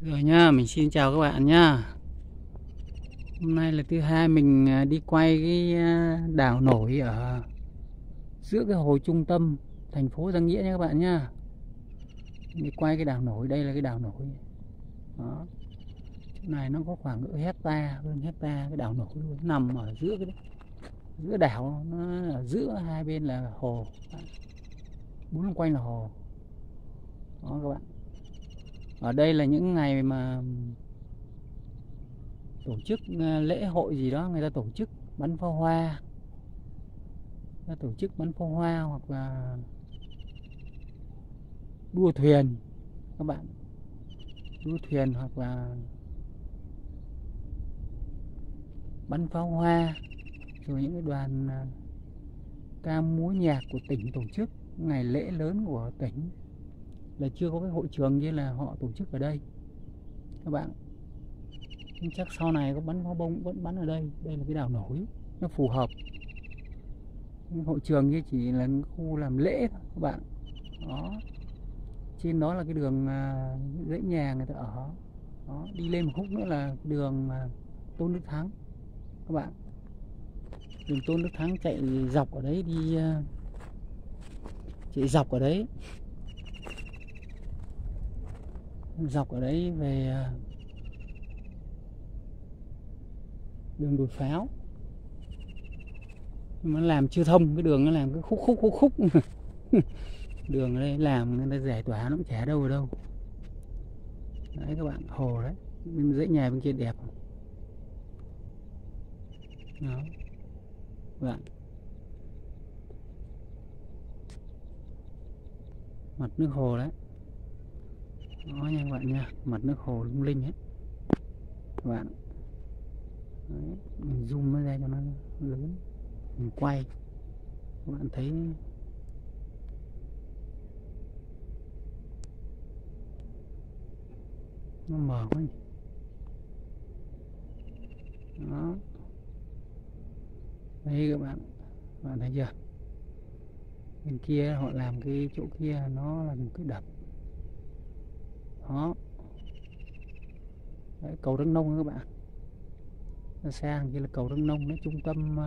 Rồi nha, mình xin chào các bạn nha. Hôm nay là thứ hai mình à, đi quay cái à, đảo nổi ở giữa cái hồ trung tâm thành phố Giang Nghĩa nha các bạn nha. Đi quay cái đảo nổi, đây là cái đảo nổi. Đó. Chỗ này nó có khoảng nửa hecta, hơn hecta cái đảo nổi luôn, nằm ở giữa cái giữa đảo nó ở giữa hai bên là hồ. Bốn quanh là hồ. Đó các bạn ở đây là những ngày mà tổ chức ờ, lễ hội gì đó, người ta tổ chức bắn pháo hoa. Người ta tổ chức bắn pháo hoa hoặc là đua thuyền, các bạn. Đua thuyền hoặc là bắn pháo hoa. Rồi những cái đoàn ờ, ca múa nhạc của tỉnh tổ chức, ngày lễ lớn của tỉnh là chưa có cái hội trường như là họ tổ chức ở đây. Các bạn, nhưng chắc sau này có bắn pháo bông vẫn bắn ở đây. Đây là cái đảo nổi, nó phù hợp. Hội trường như chỉ là khu làm lễ thôi, các bạn. Đó. Trên đó là cái đường à, dãy nhà người ta ở. Đó, đi lên một khúc nữa là đường à, tôn đức thắng. Các bạn, đường tôn đức thắng chạy dọc ở đấy đi à, chạy dọc ở đấy dọc ở đấy về à, đường đồi pháo. Mà làm chưa thông, cái đường nó làm cái khúc khúc khúc khúc. Đường ở đây làm, người ta giải tỏa nó cũng chả đâu ở đâu. Đấy, các bạn, hồ đấy. Dãy nhà bên kia đẹp. Đó. Các bạn. Mặt nước hồ đấy đó nha các bạn nha. Mặt nước hồ lung linh ấy. Các bạn. Đấy, mình zoom nó ra cho nó lớn. Mình quay. Các bạn thấy nó mờ quá nhỉ. Đó. Đây các bạn. Các bạn thấy chưa? Bên kia họ làm cái chỗ kia nó là một cái đập đó. Đấy, cầu Đăng Nông các bạn xa kia là cầu Đăng Nông nó trung tâm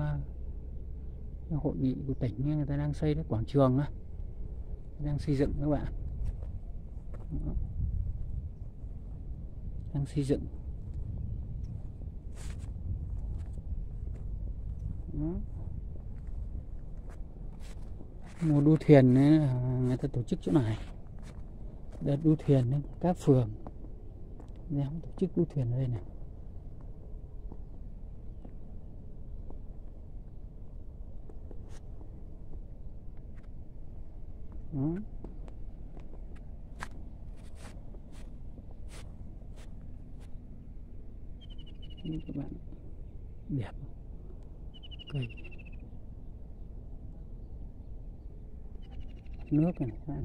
uh, hội nghị của tỉnh người ta đang xây cái quảng trường á. Đang xây dựng các bạn đó. đang xây dựng. Đó. mùa đua thuyền ấy, ờ, người ta tổ chức chỗ này đợt đua thuyền đấy, các phường. Dám tổ chức đua thuyền ở đây này. Đó. Đây các bạn. Đẹp. Cây. Nước này các bạn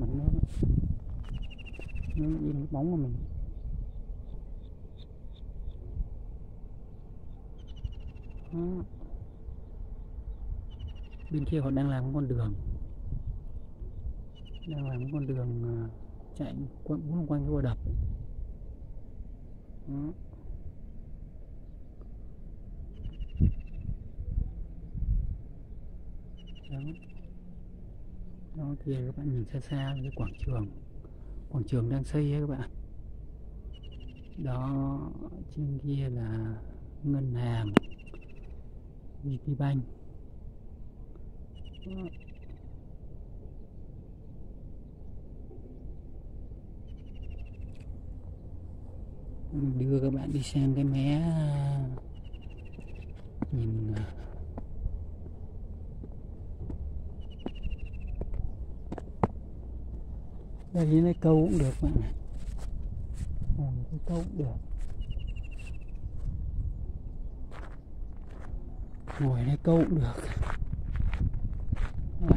mình nó nó viên bóng của mình đó. bên kia họ đang làm một con đường đang làm một con đường à, chạy quanh bốn quanh cái bờ đập. Đó. Đó đó kia các bạn nhìn xa xa cái quảng trường. Quảng trường đang xây ấy các bạn. Đó, trên kia là ngân hàng, VPBank. Đưa các bạn đi xem cái mé à, nhìn à, đây đến đây câu cũng được bạn này ngồi cái câu cũng được. Ngồi đây câu cũng được Đó.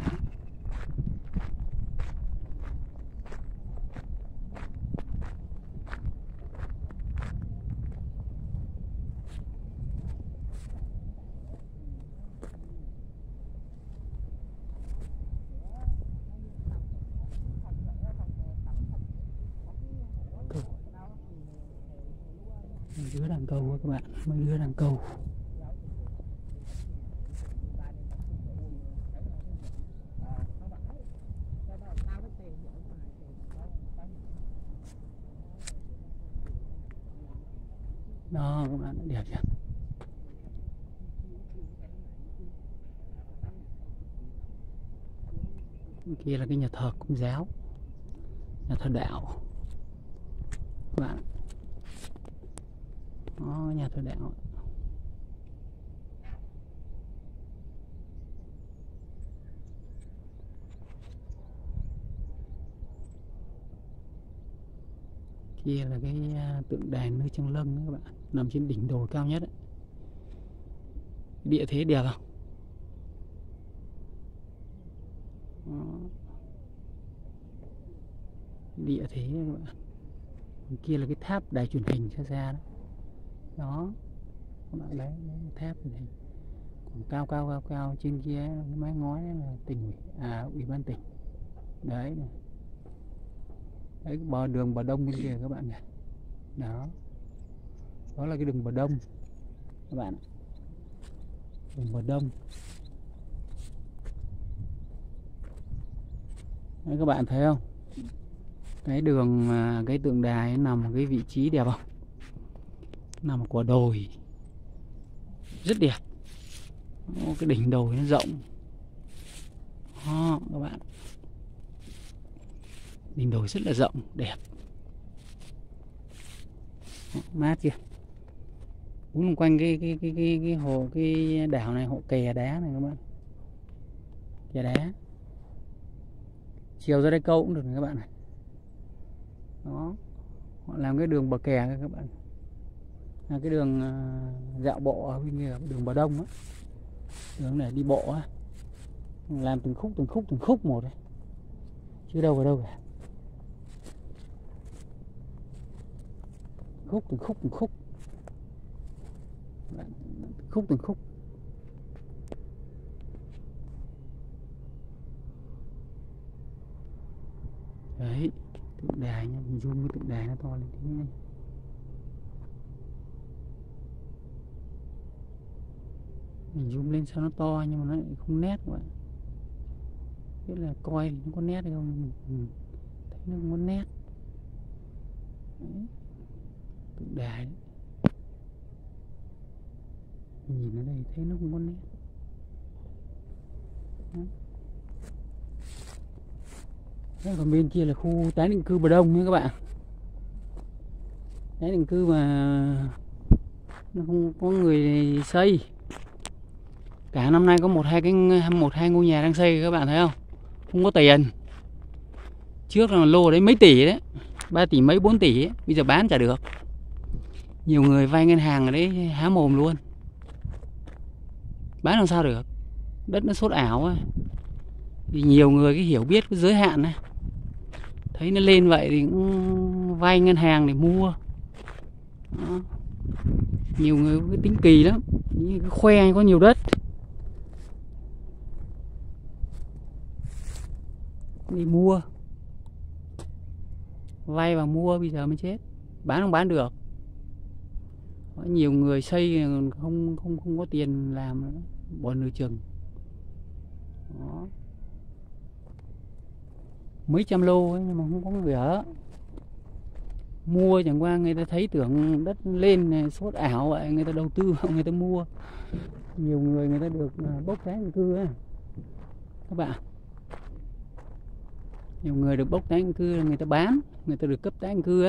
mấy đứa đang câu các bạn mấy cầu. Đó các bạn đẹp chưa? Kia là cái nhà thờ công giáo, nhà thờ đạo. Các bạn. Đó, nhà thờ đạo. Kia là cái à, tượng đài nơi trăng lân đó các bạn nằm trên đỉnh đồi cao nhất ấy. địa thế đẹp không? Đó. địa thế các bạn Còn kia là cái tháp đài truyền hình xa xa đó. Đó. Các bạn đấy, đấy tháp truyền hình. Còn cao cao cao cao trên kia cái mái ngói là tỉnh ủy à ủy ban tỉnh. Đấy. này đấy cái bờ đường bờ đông bên kia các bạn nhỉ? Đó. Đó là cái đường bờ đông các bạn đường bờ đông. Đấy các bạn thấy không? Cái đường cái tượng đài nằm ở cái vị trí đẹp không? Nằm ở quả đồi. Rất đẹp. Ô, cái đỉnh đồi nó rộng. Ho các bạn đỉnh đồi rất là rộng, đẹp. Mát chưa? Đúng quanh cái cái cái cái cái hồ, cái đảo này hộ kè đá này các bạn. Kè đá. Chiều ra đây câu cũng được này các bạn này. Đó. Họ làm cái đường bờ kè các bạn. Là cái đường à, dạo bộ ở bên kia, đường bờ đông á. Đường này đi bộ á. Làm từng khúc từng khúc từng khúc một đấy chứ đâu vào đâu cả. Khúc, từng khúc từng khúc. Khúc, từng khúc. Đấy, tượng đài nhá mình zoom cái tượng đài nó to lên thế này mình zoom lên sao nó to nhưng mà nó lại không nét các bạn biết là coi thì nó có nét hay không mình ừ, thấy nó không có nét. Đấy để đấy. Nhìn ở đây thấy nó không có nét Đấy, còn bên kia là khu tái định cư bờ đông nha các bạn. Tái định cư mà nó không có người xây. Cả năm nay có một hai cái một hai ngôi nhà đang xây các bạn thấy không? Không có tiền. Trước là lô đấy mấy tỷ đấy. 3 tỷ mấy 4 tỷ ấy. bây giờ bán chả được nhiều người vay ngân hàng ở đấy há mồm luôn. Bán làm sao được? Đất nó sốt ảo ấy. thì nhiều người cái hiểu biết cái giới hạn này thấy nó lên vậy thì cũng vay ngân hàng để mua. Đó. nhiều người có cái tính kỳ lắm. Như cái khoe có nhiều đất. Đi mua. Vay và mua bây giờ mới chết. Bán không bán được có nhiều người xây không không không có tiền làm nữa. Bỏ nửa chừng. Đó. Mấy trăm lô ấy, nhưng mà không có người ở mua chẳng qua người ta thấy tưởng đất lên này, sốt ảo vậy người ta đầu tư người ta mua. Nhiều người người ta được à, bốc tái định cư ấy. các bạn nhiều người được bốc tái định cư là người ta bán người ta được cấp tái định cư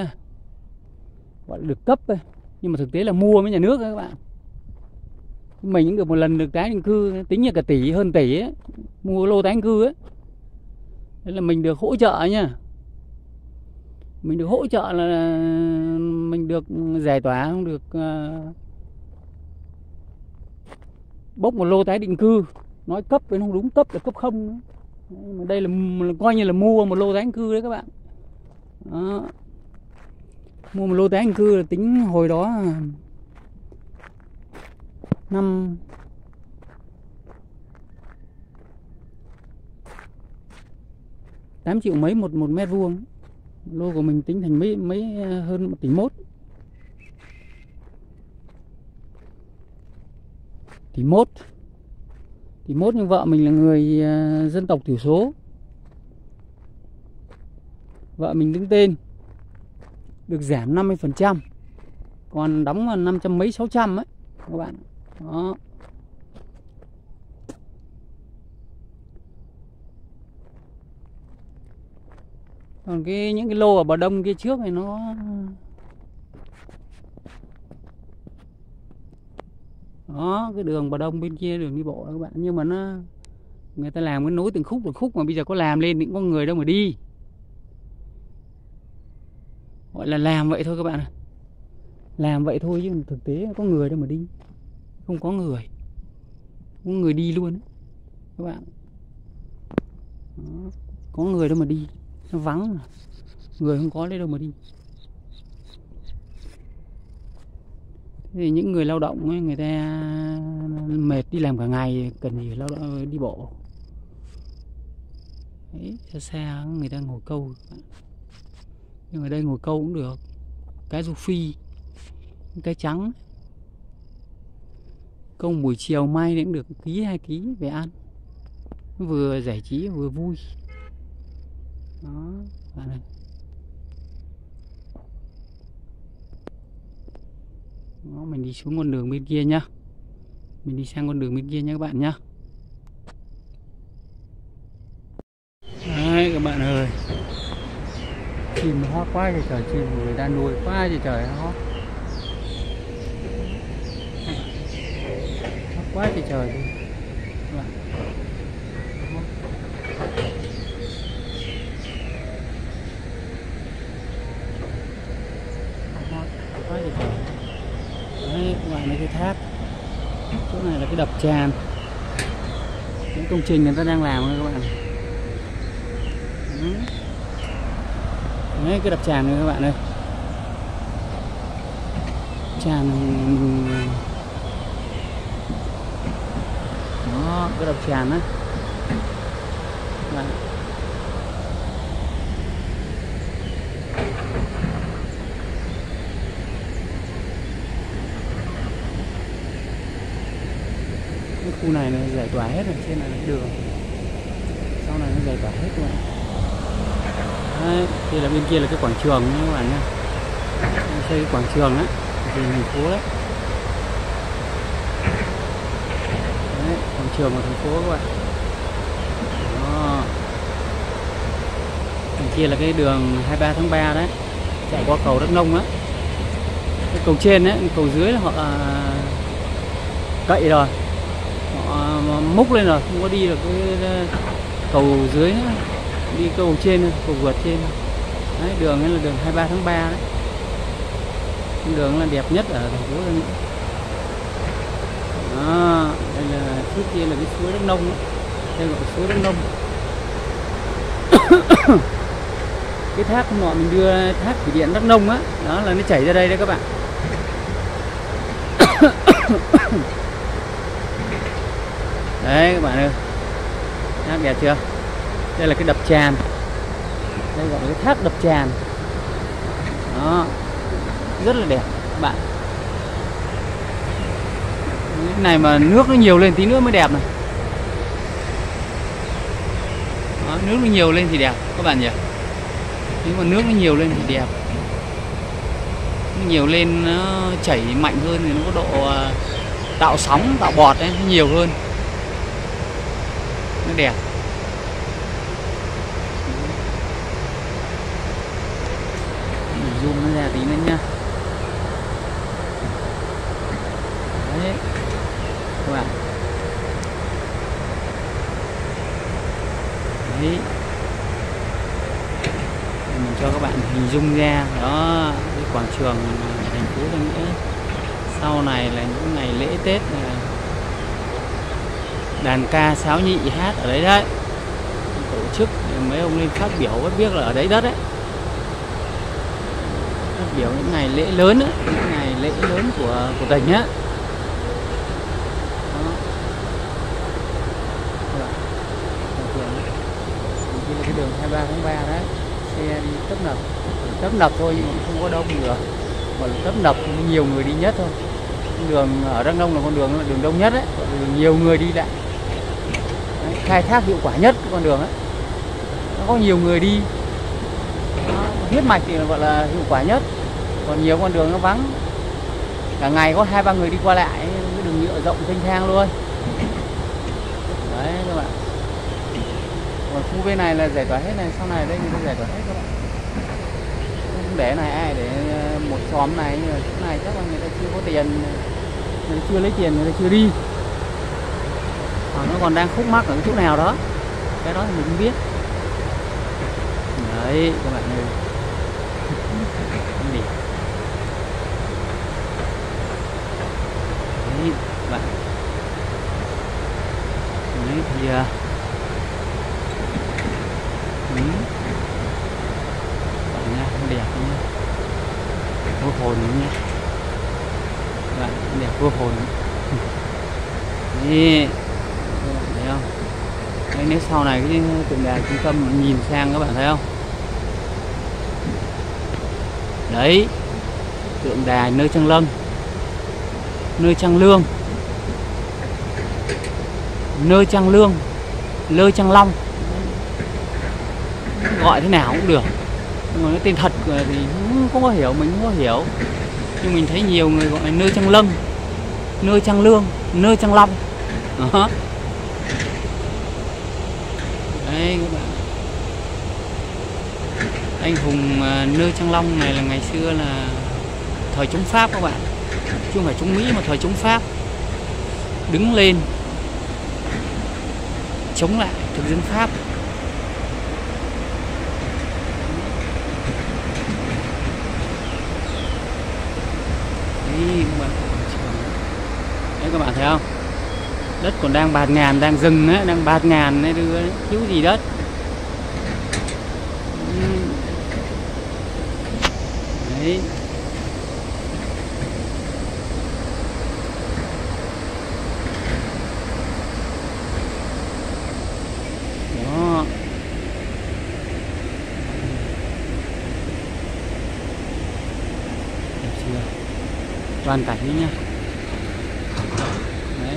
gọi là được cấp ấy nhưng mà thực tế là mua với nhà nước á các bạn. Mình cũng được một lần được tái định cư tính như cả tỷ hơn tỷ ấy, mua lô tái định cư ấy Thế là mình được hỗ trợ nha. Mình được hỗ trợ là mình được giải tỏa không được ờ, bốc một lô tái định cư. Nói cấp với không đúng cấp là cấp không nữa. Đây là, là coi như là mua một lô tái định cư đấy các bạn. Đó mua một lô tái anh cư là tính hồi đó năm. Tám triệu mấy một một mét vuông. Lô của mình tính thành mấy mấy ờ, hơn một tỷ mốt. Tỷ mốt. Tỷ mốt nhưng vợ mình là người ờ, dân tộc thiểu số. Vợ mình đứng tên được giảm 50% còn đóng là 500 mấy 600 ấy, các bạn. Đó. Còn cái, những cái lô ở bờ đông kia trước này nó đó, cái đường bờ đông bên kia, đường đi bộ đó các bạn. Nhưng mà nó, người ta làm cái nối từng khúc từng khúc mà bây giờ có làm lên thì cũng có người đâu mà đi gọi là làm vậy thôi các bạn ạ làm vậy thôi chứ thực tế có người đâu mà đi không có người không có người đi luôn ấy. các bạn đó. có người đâu mà đi nó vắng mà. người không có lấy đâu mà đi thì những người lao động ấy, người ta mệt đi làm cả ngày cần gì lao động đi bộ Đấy, xa xa người ta ngồi câu nhưng ở đây ngồi câu cũng được. Cái du phi cái trắng. Câu buổi chiều mai cũng được ký hai ký về ăn? Vừa giải trí vừa vui. Đó bạn này. Đó, mình đi xuống con đường bên kia nhá. Mình đi sang con đường bên kia nhá các bạn nhá. Đấy các bạn ơi chim hót quá trời trời chim người ta nuôi quá trời trời hót. Hót quá trời trời đi. Các bạn quá trời. Đấy cái tháp, chỗ này là cái đập tràn. Những công trình người ta đang làm các bạn. Đấy. Đấy, cái đập tràn này các bạn ơi. Tràn. Đó cái đập tràn á. Đấy. cái khu này nó giải tỏa hết rồi trên này là đường. Sau này nó giải tỏa hết rồi. Đấy, đây là bên kia là cái quảng trường nha các bạn nhé. Xây cái quảng trường á thì thành phố đấy. đấy quảng trường của thành phố các bạn. Đó. Bên kia là cái đường 23 tháng 3 đấy chạy qua cầu đất Nông á. Cái cầu trên đấy cầu dưới là họ à, cậy rồi. Họ à, múc lên rồi không có đi được cái cầu dưới nữa đi cầu trên cầu vượt trên đấy, đường ấy là đường 23 tháng 3 đấy. Đường là đẹp nhất ở thành phố Đà Nẵng. Đó, đây là trước kia là cái suối đất Nông đó. đây gọi suối đất Nông. Cái thác mà nọ mình đưa thác thủy điện đất Nông á đó là nó chảy ra đây đấy các bạn. Đấy các bạn ơi. Thác đẹp chưa? Đây là cái đập tràn. Đây gọi là cái thác đập tràn. Đó. Rất là đẹp các bạn. Cái này mà nước nó nhiều lên tí nữa mới đẹp này. Đó, nước nó nhiều lên thì đẹp các bạn nhỉ? Nếu mà nước nó nhiều lên thì đẹp. Nó nhiều lên nó chảy mạnh hơn thì nó có độ à, tạo sóng tạo bọt ấy nó nhiều hơn. Nó đẹp Mình zoom nó ra tí nữa nhá đấy các bạn đấy Để mình cho các bạn hình dung ra đó cái quảng trường ờ, thành phố Đà Nghĩa. Sau này là những ngày lễ Tết là đàn ca sáo nhị hát ở đấy đấy. Tổ chức mấy ông lên phát biểu vẫn biết là ở đấy đất đấy. Phát biểu những ngày lễ lớn ấy, những ngày lễ lớn của của tỉnh á. Dạ. Dạ, dạ. Cái đường 23 tháng 3 đấy xe đi tấp nập tấp nập thôi nhưng không có đông được. Mà tấp nập nhiều người đi nhất thôi. Con đường ở Đăng Nông là con đường là đường đông nhất đấy nhiều người đi lại. Đấy, khai thác hiệu quả nhất con đường ấy. Nó có nhiều người đi. Nó, huyết mạch thì gọi là hiệu quả nhất. Còn nhiều con đường nó vắng. Cả ngày có hai ba người đi qua lại cái đường nhựa rộng thanh thang luôn. Đấy các bạn. Còn khu bên này là giải tỏa hết này sau này đây người ta giải tỏa hết các bạn để này, ai để ờ, một xóm này chỗ này chắc là người ta chưa có tiền, người ta chưa lấy tiền, người ta chưa đi. Hoặc nó còn đang khúc mắc ở cái chỗ nào đó. Cái đó thì mình không biết. Đấy, các bạn ơi. Điểm đấy, các bạn. Đấy, thì ờ, uh, ừ. bạn nha nó đẹp nha vô hồn nhé bạn đẹp vô hồn Đấy, thấy không? Đấy, nếu sau này cái tượng đài trung tâm nhìn sang các bạn thấy không? Đấy tượng đài nơi trăng lâm, nơi trăng lương nơi trăng lương nơi trăng long. Gọi thế nào cũng được mà cái tên thật thì không có hiểu, mình không có hiểu. Nhưng mình thấy nhiều người gọi là nơi trăng lâm nơi trăng lương nơi trăng long. Đó. Đấy, các bạn. Anh hùng à, nơi trăng Long này là ngày xưa là thời chống Pháp các bạn. Chứ không phải chống Mỹ mà thời chống Pháp. Đứng lên, chống lại thực dân Pháp đấy các bạn đấy các bạn thấy không đất còn đang bạt ngàn đang rừng ấy, đang bạt ngàn ấy đưa thiếu gì đất. Đấy. Đó. Đẹp chưa? Toàn cảnh đấy nha đấy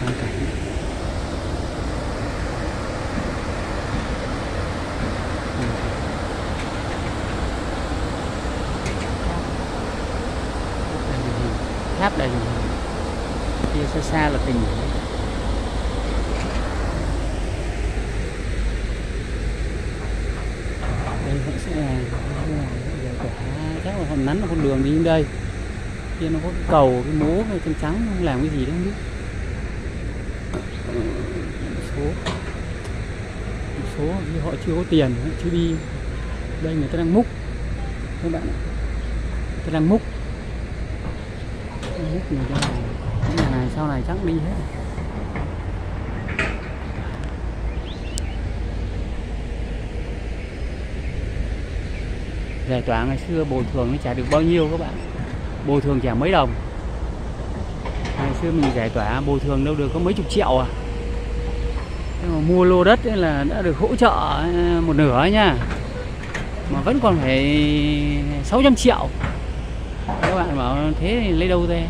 toàn cảnh tháp đầy kia xa xa là tỉnh đây vẫn sẽ là giờ cả chắc là hòn nắn là con đường đi đến đây. Kia nó có cái cầu, cái mố cái trắng trắng, không làm cái gì đấy không biết. Một số. Một số thì họ chưa có tiền, họ chưa đi. Đây người ta đang múc. Các bạn người ta đang múc múc người này. Cái nhà này sau này chắc đi hết. Giải tỏa ngày xưa, bồi thường nó trả được bao nhiêu các bạn. Bồi thường trả mấy đồng. Ngày xưa mình giải tỏa, bồi thường đâu được có mấy chục triệu à. Nhưng mà mua lô đất ấy là đã được hỗ trợ à, một nửa nha. Mà vẫn còn phải 600 triệu các bạn bảo thế thì lấy đâu ra?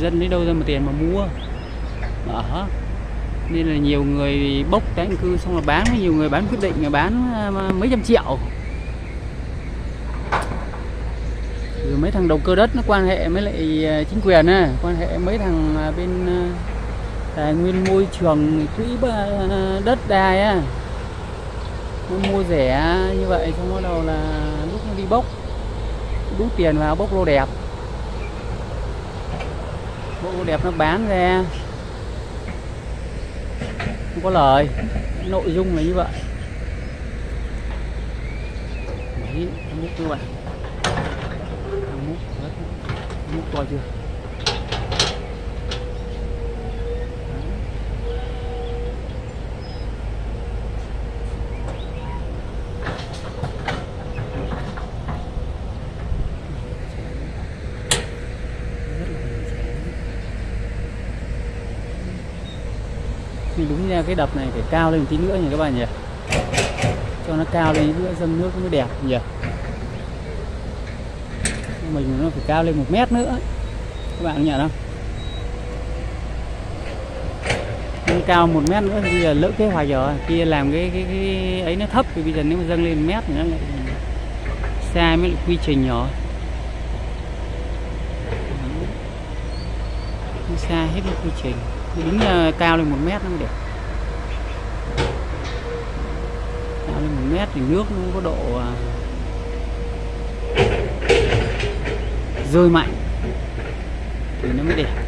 Dân lấy đâu ra mà tiền mà mua? Đó. Nên là nhiều người bốc tái định cư xong là bán nhiều người bán quyết định là bán à, mấy trăm triệu. Rồi mấy thằng đầu cơ đất nó quan hệ với lại à, chính quyền á, quan hệ mấy thằng à, bên tài nguyên môi trường, quỹ đất đai á. Nó mua rẻ như vậy xong bắt đầu là lúc nó đi bốc đút tiền vào bốc lô đẹp. Bốc lô đẹp nó bán ra. Không có lời. Nội dung là như vậy. Đấy, múc các bạn à. múc múc coi chưa? Thì đúng ra cái đập này phải cao lên một tí nữa nhỉ các bạn nhỉ? Cho nó cao lên nữa dâng nước mới đẹp nhỉ? Mình nó phải cao lên một mét nữa. Các bạn nhận không? Nâng cao một mét nữa thì bây giờ lỡ kế hoạch rồi. Kia làm cái, cái cái ấy nó thấp thì bây giờ nếu mà dâng lên một mét thì nó lại sai mới lại quy trình nhỏ, nó sai hết cái quy trình đứng ờ, cao lên một mét nó mới đẹp. Cao lên một mét thì nước nó có độ ờ, rơi mạnh thì nó mới đẹp.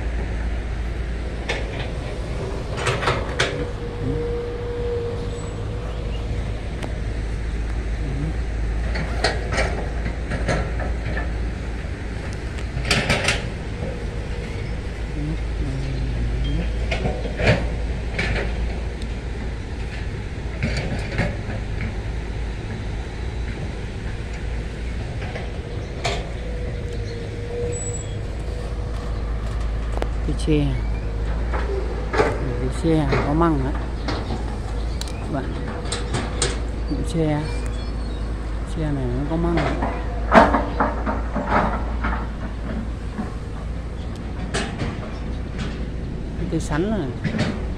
Xe. Cái có măng đấy. Bạn. Xe. Xe này nó có măng đấy. cái cây sắn này.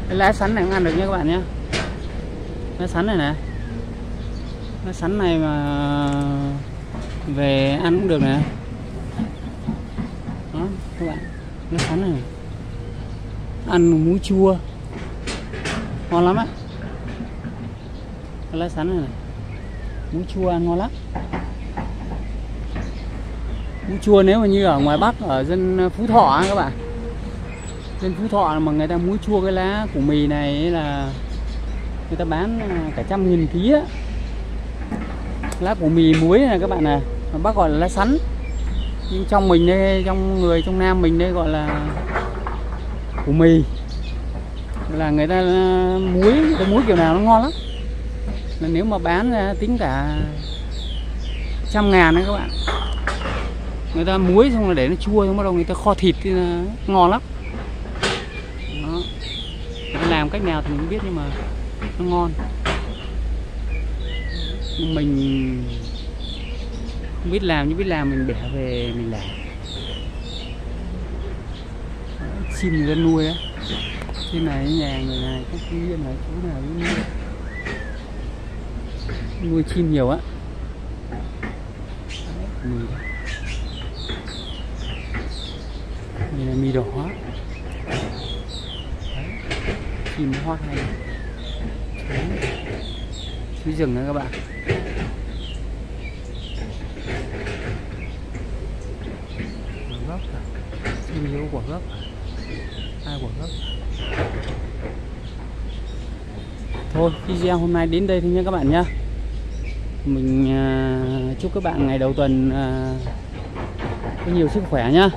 Cái lá sắn này cũng ăn được nha các bạn nhé. Lá sắn này nè lá sắn này mà về ăn cũng được nè đó các bạn lá sắn này ăn muối chua. Ngon lắm á. Lá sắn này, này. Muối chua ăn ngon lắm. Muối chua nếu mà như ở ngoài bắc ở dân phú thọ á các bạn. Dân phú thọ mà người ta muối chua cái lá của mì này là người ta bán à, cả trăm nghìn ký á. Lá của mì muối này các bạn này bác gọi là lá sắn. Nhưng trong mình đây trong người trong nam mình đây gọi là củ mì. Là người ta ờ, muối, người ta muối kiểu nào nó ngon lắm. Là nếu mà bán ra tính cả trăm ngàn đấy các bạn. Người ta muối xong rồi để nó chua, xong bắt đầu người ta kho thịt thì ngon lắm. Đó. Người ta làm cách nào thì mình biết nhưng mà nó ngon. Mình không biết làm, nhưng biết làm mình bẻ về, mình làm Đấy, chim người ta nuôi á. Trên này nhà người này có kia này chú nào cũng nuôi. Nuôi chim nhiều á. Mì đây. Là mì đỏ. Đấy. chim hoa này, hay. Rừng đó các bạn. Gốc chim nhiều quả gốc à? Hai quả gốc thôi video hôm nay đến đây thôi nhé các bạn nhé. Mình uh, chúc các bạn ngày đầu tuần uh, có nhiều sức khỏe nhá.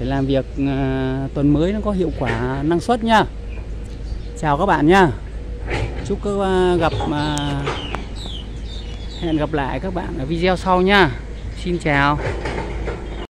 Để làm việc uh, tuần mới nó có hiệu quả năng suất nhá. Chào các bạn nhá. Chúc các uh, gặp uh, hẹn gặp lại các bạn ở video sau nhá. Xin chào.